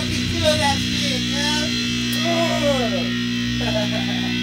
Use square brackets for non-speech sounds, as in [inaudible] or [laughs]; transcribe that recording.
fucking kill that shit, man. Oh. [laughs]